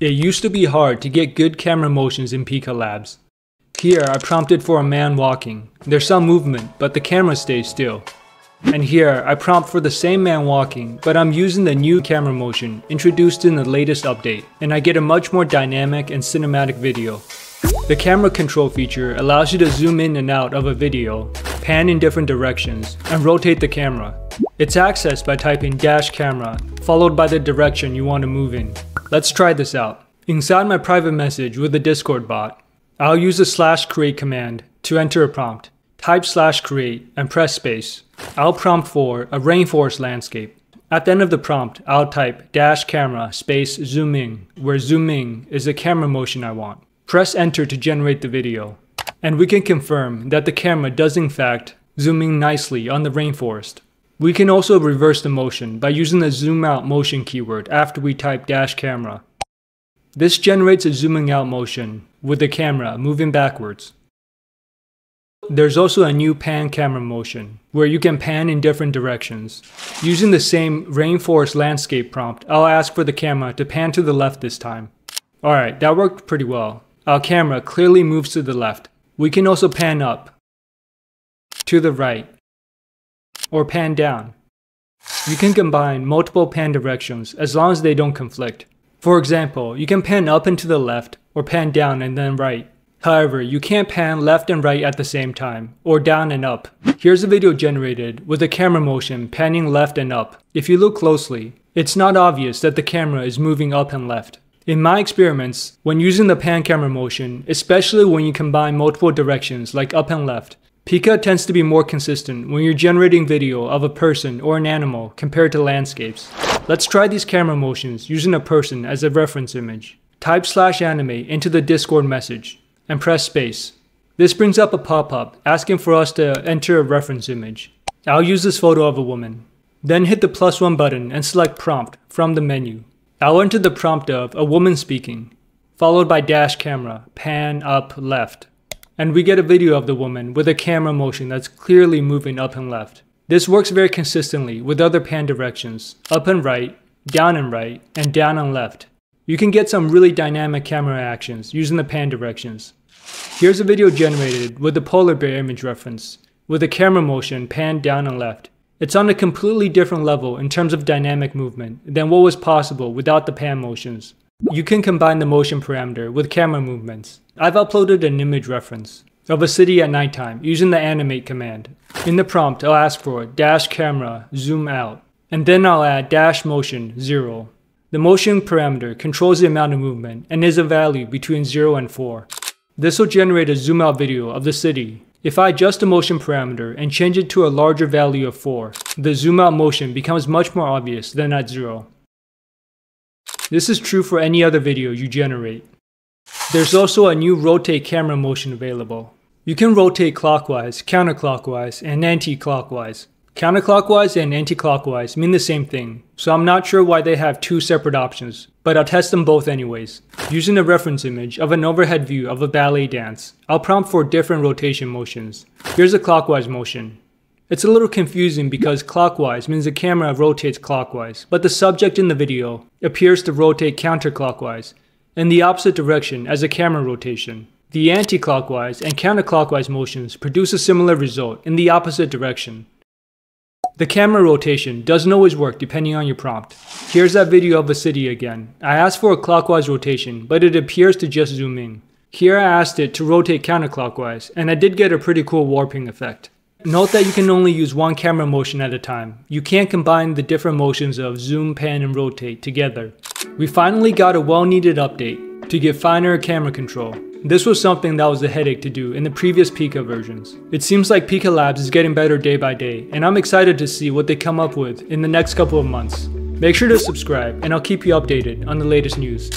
It used to be hard to get good camera motions in Pika Labs. Here I prompted for a man walking. There's some movement, but the camera stays still. And here I prompt for the same man walking, but I'm using the new camera motion introduced in the latest update, and I get a much more dynamic and cinematic video. The camera control feature allows you to zoom in and out of a video, pan in different directions, and rotate the camera. It's accessed by typing dash camera, followed by the direction you want to move in. Let's try this out. Inside my private message with the Discord bot, I'll use the slash create command to enter a prompt. Type slash create and press space. I'll prompt for a rainforest landscape. At the end of the prompt, I'll type dash camera space zoom in, where zoom in is the camera motion I want. Press enter to generate the video. And we can confirm that the camera does in fact zoom in nicely on the rainforest. We can also reverse the motion by using the zoom out motion keyword after we type dash camera. This generates a zooming out motion with the camera moving backwards. There's also a new pan camera motion where you can pan in different directions. Using the same rainforest landscape prompt, I'll ask for the camera to pan to the left this time. Alright, that worked pretty well. Our camera clearly moves to the left. We can also pan up, to the right, or pan down. You can combine multiple pan directions as long as they don't conflict. For example, you can pan up and to the left, or pan down and then right. However, you can't pan left and right at the same time, or down and up. Here's a video generated with the camera motion panning left and up. If you look closely, it's not obvious that the camera is moving up and left. In my experiments, when using the pan camera motion, especially when you combine multiple directions like up and left, Pika tends to be more consistent when you're generating video of a person or an animal compared to landscapes. Let's try these camera motions using a person as a reference image. Type slash animate into the Discord message and press space. This brings up a pop-up asking for us to enter a reference image. I'll use this photo of a woman. Then hit the plus one button and select prompt from the menu. I'll enter the prompt of a woman speaking, followed by dash camera, pan up left and we get a video of the woman with a camera motion that's clearly moving up and left. This works very consistently with other pan directions, up and right, down and right, and down and left. You can get some really dynamic camera actions using the pan directions. Here's a video generated with the polar bear image reference, with the camera motion panned down and left. It's on a completely different level in terms of dynamic movement than what was possible without the pan motions. You can combine the motion parameter with camera movements. I've uploaded an image reference of a city at nighttime using the animate command. In the prompt, I'll ask for dash camera zoom out, and then I'll add dash motion 0. The motion parameter controls the amount of movement and is a value between 0 and 4. This will generate a zoom out video of the city. If I adjust the motion parameter and change it to a larger value of 4, the zoom out motion becomes much more obvious than at 0. This is true for any other video you generate. There's also a new rotate camera motion available. You can rotate clockwise, counterclockwise, and anti-clockwise. Counterclockwise and anti-clockwise mean the same thing, so I'm not sure why they have two separate options, but I'll test them both anyways. Using a reference image of an overhead view of a ballet dance, I'll prompt for different rotation motions. Here's a clockwise motion. It's a little confusing because clockwise means the camera rotates clockwise, but the subject in the video appears to rotate counterclockwise, in the opposite direction as a camera rotation. The anti-clockwise and counterclockwise motions produce a similar result in the opposite direction. The camera rotation doesn't always work depending on your prompt. Here's that video of a city again. I asked for a clockwise rotation, but it appears to just zoom in. Here I asked it to rotate counterclockwise, and I did get a pretty cool warping effect. Note that you can only use one camera motion at a time. You can't combine the different motions of zoom, pan, and rotate together. We finally got a well-needed update to get finer camera control. This was something that was a headache to do in the previous Pika versions. It seems like Pika Labs is getting better day by day, and I'm excited to see what they come up with in the next couple of months. Make sure to subscribe, and I'll keep you updated on the latest news.